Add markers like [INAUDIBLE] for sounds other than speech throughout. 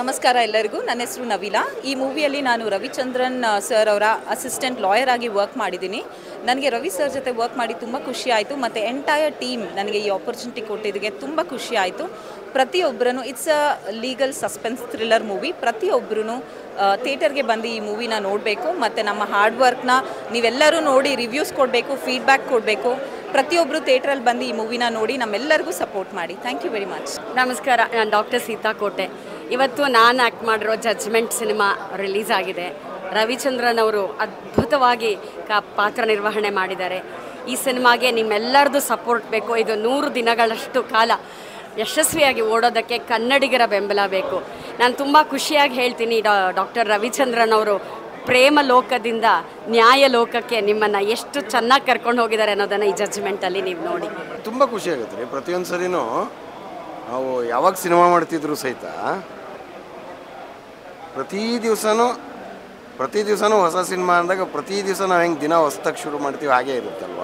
ನಮಸ್ಕಾರ ಎಲ್ಲರಿಗೂ. ನನ್ನ ಹೆಸರು ನವಿಲಾ. ಈ ಮೂವಿಯಲ್ಲಿ ನಾನು ರವಿಚಂದ್ರನ್ ಸರ್ ಅವರ ಅಸಿಸ್ಟೆಂಟ್ ಲಾಯರ್ ಆಗಿ ವರ್ಕ್ ಮಾಡಿದ್ದೀನಿ. ನನಗೆ ರವಿ ಸರ್ ಜೊತೆ ವರ್ಕ್ ಮಾಡಿ ತುಂಬ ಖುಷಿ ಆಯಿತು. ಮತ್ತು ಎಂಟೈರ್ ಟೀಮ್ ನನಗೆ ಈ ಆಪರ್ಚುನಿಟಿ ಕೊಟ್ಟಿದ್ದಕ್ಕೆ ತುಂಬ ಖುಷಿ ಆಯಿತು. ಪ್ರತಿಯೊಬ್ಬರೂ it's a legal suspense thriller movie ಪ್ರತಿಯೊಬ್ಬರೂ ಥಿಯೇಟರ್ಗೆ ಬಂದು ಈ ಮೂವಿನ ನೋಡಬೇಕು. ಮತ್ತು ನಮ್ಮ ಹಾರ್ಡ್ ವರ್ಕ್ನ ನೀವೆಲ್ಲರೂ ನೋಡಿ ರಿವ್ಯೂಸ್ ಕೊಡಬೇಕು ಫೀಡ್ಬ್ಯಾಕ್ ಕೊಡಬೇಕು. ಪ್ರತಿಯೊಬ್ಬರು ಥಿಯೇಟ್ರಲ್ಲಿ ಬಂದು ಈ ಮೂವಿನ ನೋಡಿ ನಮ್ಮೆಲ್ಲರಿಗೂ ಸಪೋರ್ಟ್ ಮಾಡಿ. ಥ್ಯಾಂಕ್ ಯು ವೆರಿ ಮಚ್ ನಮಸ್ಕಾರ. ನಾನು ಡಾಕ್ಟರ್ ಸೀತಾ ಕೋಟೆ. ಇವತ್ತು ನಾನು ಆ್ಯಕ್ಟ್ ಮಾಡಿರೋ ಜಜ್ಮೆಂಟ್ ಸಿನಿಮಾ ರಿಲೀಸ್ ಆಗಿದೆ. ರವಿಚಂದ್ರನ್ ಅವರು ಅದ್ಭುತವಾಗಿ ಪಾತ್ರ ನಿರ್ವಹಣೆ ಮಾಡಿದ್ದಾರೆ. ಈ ಸಿನಿಮಾಗೆ ನಿಮ್ಮೆಲ್ಲರದು ಸಪೋರ್ಟ್ ಬೇಕು. ಇದು ನೂರು ದಿನಗಳಷ್ಟು ಕಾಲ ಯಶಸ್ವಿಯಾಗಿ ಓಡೋದಕ್ಕೆ ಕನ್ನಡಿಗರ ಬೆಂಬಲ ಬೇಕು. ನಾನು ತುಂಬ ಖುಷಿಯಾಗಿ ಹೇಳ್ತೀನಿ ಡಾಕ್ಟರ್ ರವಿಚಂದ್ರನ್ ಅವರು ಪ್ರೇಮ ಲೋಕದಿಂದ ನ್ಯಾಯ ಲೋಕಕ್ಕೆ ನಿಮ್ಮನ್ನು ಎಷ್ಟು ಚೆನ್ನಾಗಿ ಕರ್ಕೊಂಡು ಹೋಗಿದ್ದಾರೆ ಅನ್ನೋದನ್ನು ಈ ಜಜ್ಮೆಂಟಲ್ಲಿ ನೀವು ನೋಡಿ. ತುಂಬ ಖುಷಿಯಾಗುತ್ತೆ ರೀ. ಪ್ರತಿಯೊಂದು ಸರಿನೂ ನಾವು ಯಾವಾಗ ಸಿನಿಮಾ ಮಾಡ್ತಿದ್ರು ಸಹಿತ ಪ್ರತಿ ದಿವಸನೂ ಪ್ರತಿ ದಿವಸನೂ ಹೊಸ ಸಿನಿಮಾ ಅಂದಾಗ ಪ್ರತಿ ದಿವಸ ನಾವು ಹೆಂಗೆ ದಿನ ಹೊಸ್ದಾಗಿ ಶುರು ಮಾಡ್ತೀವಿ ಹಾಗೇ ಇರುತ್ತಲ್ವ?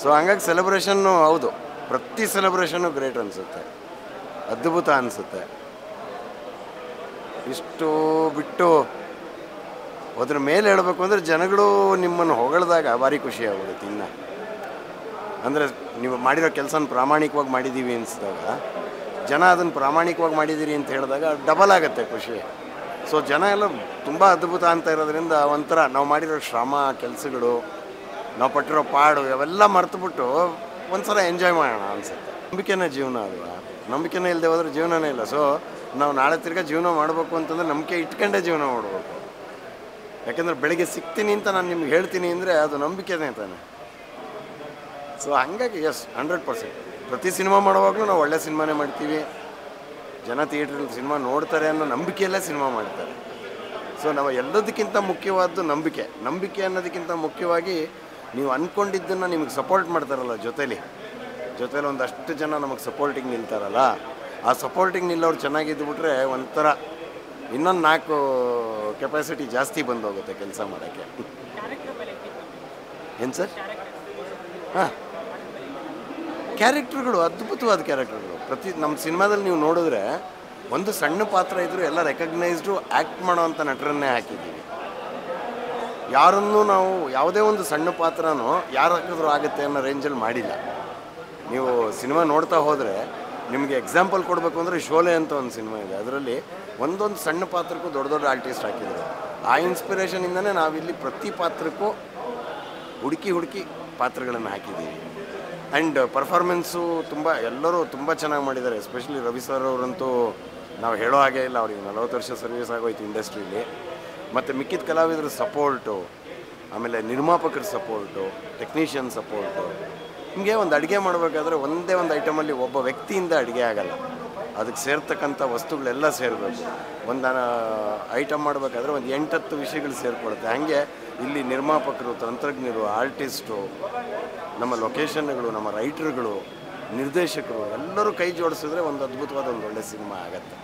ಸೊ ಹಂಗಾಗಿ ಸೆಲೆಬ್ರೇಷನ್ನು ಹೌದು. ಪ್ರತಿ ಸೆಲೆಬ್ರೇಷನ್ನು ಗ್ರೇಟ್ ಅನಿಸುತ್ತೆ. ಅದ್ಭುತ ಅನಿಸುತ್ತೆ. ಇಷ್ಟು ಬಿಟ್ಟು ಅದ್ರ ಮೇಲೆ ಹೇಳಬೇಕು ಅಂದರೆ ಜನಗಳು ನಿಮ್ಮನ್ನು ಹೊಗಳಿದಾಗ ಭಾರಿ ಖುಷಿ ಆಗುತ್ತೆ ಇನ್ನು. ಅಂದರೆ ನೀವು ಮಾಡಿರೋ ಕೆಲಸನ ಪ್ರಾಮಾಣಿಕವಾಗಿ ಮಾಡಿದ್ದೀವಿ ಅನಿಸಿದಾಗ, ಜನ ಅದನ್ನು ಪ್ರಾಮಾಣಿಕವಾಗಿ ಮಾಡಿದ್ದೀರಿ ಅಂತ ಹೇಳಿದಾಗ ಡಬಲ್ ಆಗುತ್ತೆ ಖುಷಿ. ಸೊ ಜನ ಎಲ್ಲ ತುಂಬ ಅದ್ಭುತ ಅಂತ ಇರೋದ್ರಿಂದ ಒಂಥರ ನಾವು ಮಾಡಿರೋ ಶ್ರಮ, ಕೆಲಸಗಳು, ನಾವು ಪಟ್ಟಿರೋ ಪಾಡು ಅವೆಲ್ಲ ಮರೆತುಬಿಟ್ಟು ಒಂದ್ಸಲ ಎಂಜಾಯ್ ಮಾಡೋಣ ಅನಿಸುತ್ತೆ. ನಂಬಿಕೆನೇ ಜೀವನ ಅಲ್ವಾ ನಂಬಿಕೆನೇ ಇಲ್ಲದೆ ಹೋದ್ರೆ ಜೀವನನೇ ಇಲ್ಲ. ಸೊ ನಾವು ನಾಳೆ ತಿರ್ಗಾ ಜೀವನ ಮಾಡಬೇಕು ಅಂತಂದರೆ ನಂಬಿಕೆ ಇಟ್ಕೊಂಡೇ ಜೀವನ ಮಾಡಬೇಕು. ಯಾಕೆಂದರೆ ಬೆಳಿಗ್ಗೆ ಸಿಗ್ತೀನಿ ಅಂತ ನಾನು ನಿಮ್ಗೆ ಹೇಳ್ತೀನಿ ಅಂದರೆ ಅದು ನಂಬಿಕೆನೇ ತಾನೆ. ಸೊ ಹಂಗಾಗಿ ಎಸ್ ಹಂಡ್ರೆಡ್ ಪರ್ಸೆಂಟ್ ಪ್ರತಿ ಸಿನಿಮಾ ಮಾಡುವಾಗಲೂ ನಾವು ಒಳ್ಳೆ ಸಿನಿಮಾನೇ ಮಾಡ್ತೀವಿ. ಜನ ಥಿಯೇಟ್ರಲ್ಲಿ ಸಿನಿಮಾ ನೋಡ್ತಾರೆ ಅನ್ನೋ ನಂಬಿಕೆಯಲ್ಲೇ ಸಿನಿಮಾ ಮಾಡ್ತಾರೆ. ಸೊ ನಾವು ಎಲ್ಲದಕ್ಕಿಂತ ಮುಖ್ಯವಾದ್ದು ನಂಬಿಕೆ. ನಂಬಿಕೆ ಅನ್ನೋದಕ್ಕಿಂತ ಮುಖ್ಯವಾಗಿ ನೀವು ಅಂದ್ಕೊಂಡಿದ್ದನ್ನು ನಿಮಗೆ ಸಪೋರ್ಟ್ ಮಾಡ್ತಾರಲ್ಲ ಜೊತೇಲಿ. ಜೊತೇಲಿ ಒಂದಷ್ಟು ಜನ ನಮಗೆ ಸಪೋರ್ಟಿಂಗ್ ನಿಲ್ತಾರಲ್ಲ. ಆ ಸಪೋರ್ಟಿಂಗ್ ನಿಲ್ಲೋರು ಚೆನ್ನಾಗಿದ್ದುಬಿಟ್ರೆ ಒಂಥರ ಇನ್ನೊಂದು ನಾಲ್ಕು ಕೆಪಾಸಿಟಿ ಜಾಸ್ತಿ ಬಂದೋಗುತ್ತೆ ಕೆಲಸ ಮಾಡೋಕ್ಕೆ. [LAUGHS] ಏನು ಸರ್? ಹಾಂ. ಕ್ಯಾರೆಕ್ಟರ್ಗಳು ಅದ್ಭುತವಾದ ಕ್ಯಾರೆಕ್ಟರ್ಗಳು ಪ್ರತಿ ನಮ್ಮ ಸಿನಿಮಾದಲ್ಲಿ ನೀವು ನೋಡಿದ್ರೆ ಒಂದು ಸಣ್ಣ ಪಾತ್ರ ಇದ್ದರೂ ಎಲ್ಲ ರೆಕಗ್ನೈಸ್ಡು ಆ್ಯಕ್ಟ್ ಮಾಡೋವಂಥ ನಟರನ್ನೇ ಹಾಕಿದ್ದೀವಿ. ಯಾರನ್ನೂ ನಾವು ಯಾವುದೇ ಒಂದು ಸಣ್ಣ ಪಾತ್ರನೂ ಯಾರು ಹಾಕಿದ್ರು ಆಗುತ್ತೆ ಅನ್ನೋ ರೇಂಜಲ್ಲಿ ಮಾಡಿಲ್ಲ. ನೀವು ಸಿನಿಮಾ ನೋಡ್ತಾ ಹೋದರೆ ನಿಮಗೆ ಎಕ್ಸಾಂಪಲ್ ಕೊಡಬೇಕು ಅಂದರೆ ಶೋಲೆ ಅಂತ ಒಂದು ಸಿನಿಮಾ ಇದೆ. ಅದರಲ್ಲಿ ಒಂದೊಂದು ಸಣ್ಣ ಪಾತ್ರಕ್ಕೂ ದೊಡ್ಡ ದೊಡ್ಡ ಆರ್ಟಿಸ್ಟ್ ಹಾಕಿದ್ದಾರೆ. ಆ ಇನ್ಸ್ಪಿರೇಷನಿಂದನೇ ನಾವಿಲ್ಲಿ ಪ್ರತಿ ಪಾತ್ರಕ್ಕೂ ಹುಡುಕಿ ಹುಡುಕಿ ಪಾತ್ರಗಳನ್ನು ಹಾಕಿದ್ದೀವಿ. ಆ್ಯಂಡ್ ಪರ್ಫಾರ್ಮೆನ್ಸು ತುಂಬ, ಎಲ್ಲರೂ ತುಂಬ ಚೆನ್ನಾಗಿ ಮಾಡಿದ್ದಾರೆ. ಎಸ್ಪೆಷಲಿ ರವಿ ಸರ್ ಅವರಂತೂ ನಾವು ಹೇಳೋ ಹಾಗೆ ಇಲ್ಲ. ಅವ್ರಿಗೆ ನಲವತ್ತು ವರ್ಷ ಸರ್ವಿಸ್ ಆಗೋಯ್ತು ಇಂಡಸ್ಟ್ರೀಲಿ ಮತ್ತು ಮಿಕ್ಕಿದ ಕಲಾವಿದರ ಸಪೋರ್ಟು ಆಮೇಲೆ ನಿರ್ಮಾಪಕರ ಸಪೋರ್ಟು ಟೆಕ್ನಿಷಿಯನ್ ಸಪೋರ್ಟು ನಿಮಗೆ ಒಂದು ಅಡುಗೆ ಮಾಡಬೇಕಾದ್ರೆ ಒಂದೇ ಒಂದು ಐಟಮಲ್ಲಿ ಒಬ್ಬ ವ್ಯಕ್ತಿಯಿಂದ ಅಡುಗೆ ಆಗಲ್ಲ. ಅದಕ್ಕೆ ಸೇರ್ತಕ್ಕಂಥ ವಸ್ತುಗಳೆಲ್ಲ ಸೇರಬೇಕು. ಒಂದು ಐಟಮ್ ಮಾಡಬೇಕಾದ್ರೆ ಒಂದು ಎಂಟತ್ತು ವಿಷಯಗಳು ಸೇರ್ಕೊಳುತ್ತೆ. ಹಾಗೆ ಇಲ್ಲಿ ನಿರ್ಮಾಪಕರು, ತಂತ್ರಜ್ಞರು ಆರ್ಟಿಸ್ಟು ನಮ್ಮ ಲೊಕೇಶನ್ಗಳು ನಮ್ಮ ರೈಟರ್ಗಳು ನಿರ್ದೇಶಕರು ಎಲ್ಲರೂ ಕೈ ಜೋಡಿಸಿದ್ರೆ ಒಂದು ಅದ್ಭುತವಾದ ಒಂದು ಒಳ್ಳೆ ಸಿನಿಮಾ ಆಗತ್ತೆ.